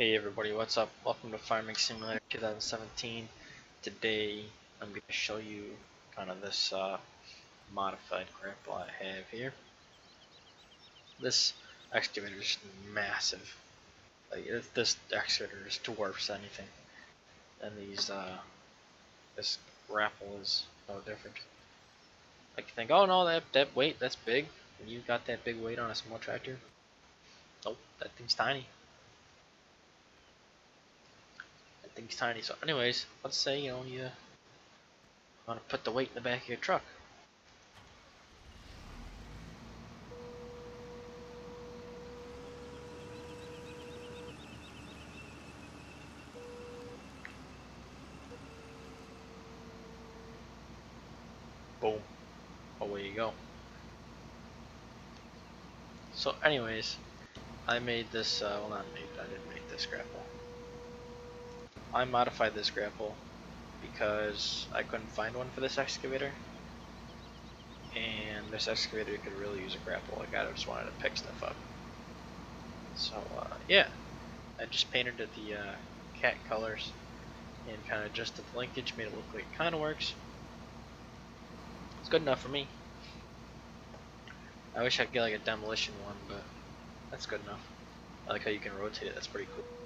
Hey everybody, what's up? Welcome to Farming Simulator 2017. Today I'm going to show you kind of this uh, modified grapple I have here. This excavator is massive. Like it, this excavator is dwarfs anything. And these uh, this grapple is no different. Like you think, oh no, that that weight that's big. You got that big weight on a small tractor. Nope, that thing's tiny. That thing's tiny. So anyways, let's say, you know, you want to put the weight in the back of your truck. Boom. Away you go. So anyways, I made this, uh, well not made, I didn't make this grapple. I modified this grapple because I couldn't find one for this excavator. And this excavator could really use a grapple, like I just wanted to pick stuff up. So uh, yeah, I just painted it the uh, cat colors and kind of adjusted the linkage, made it look like it kind of works. It's good enough for me. I wish I could get like a demolition one, but that's good enough. I like how you can rotate it, that's pretty cool.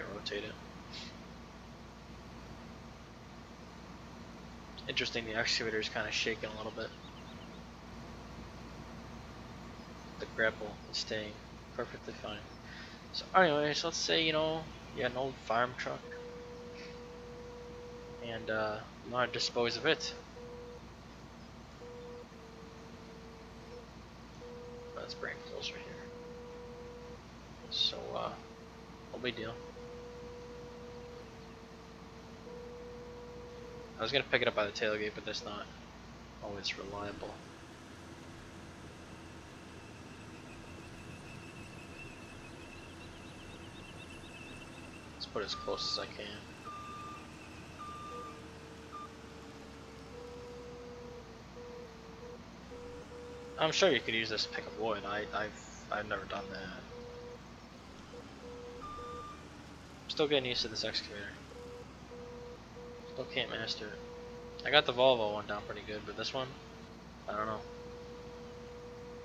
Can rotate it. Interesting, the excavator is kind of shaking a little bit. The grapple is staying perfectly fine. So anyways, let's say, you know, you had an old farm truck and uh, you want to dispose of it. Let's bring it closer here. So, uh, no big deal. I was gonna pick it up by the tailgate, but that's not always reliable. Let's put it as close as I can. I'm sure you could use this to pick up wood. I, I've I've never done that. I'm Still getting used to this excavator. Still can't master it. I got the Volvo one down pretty good, but this one, I don't know.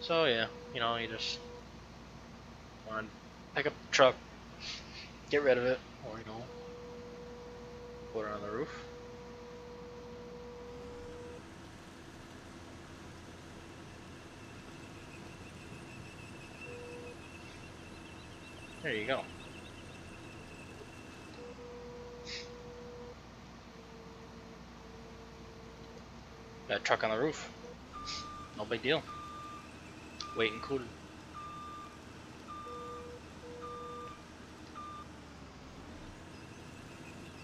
So yeah, you know, you just want to pick up the truck, get rid of it, or you know, put it on the roof. There you go. Got a truck on the roof. No big deal. Weight included.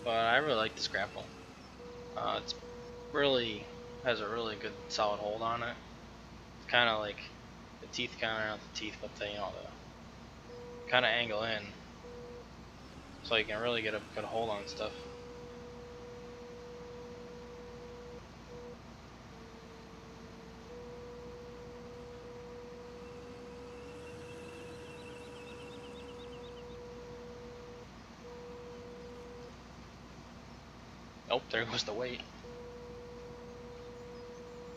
But I really like this grapple. Uh, it's really has a really good solid hold on it. It's kind of like the teeth kind of not the teeth, but the you know the kind of angle in, so you can really get a good hold on stuff. Oh, there goes the weight.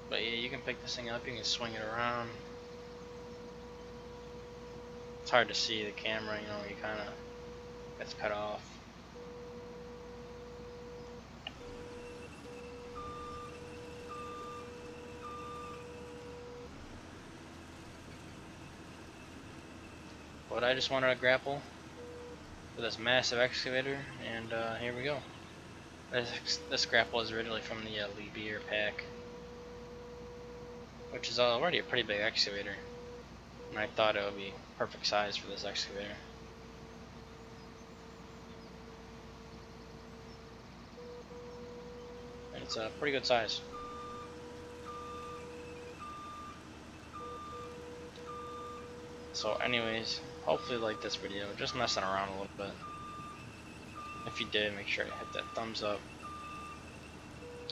But yeah, you can pick this thing up, you can swing it around. It's hard to see the camera, you know, you kind of gets cut off. But I just wanted to grapple with this massive excavator, and uh, here we go. This, this grapple is originally from the uh, Liebherr pack, which is already a pretty big excavator, and I thought it would be perfect size for this excavator. And it's a pretty good size. So anyways, hopefully you like this video, just messing around a little bit. If you did, make sure to hit that thumbs up.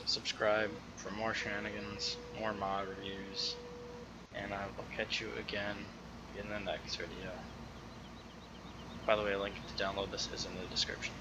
Subscribe for more shenanigans, more mod reviews, and I will catch you again in the next video. By the way, a link to download this is in the description.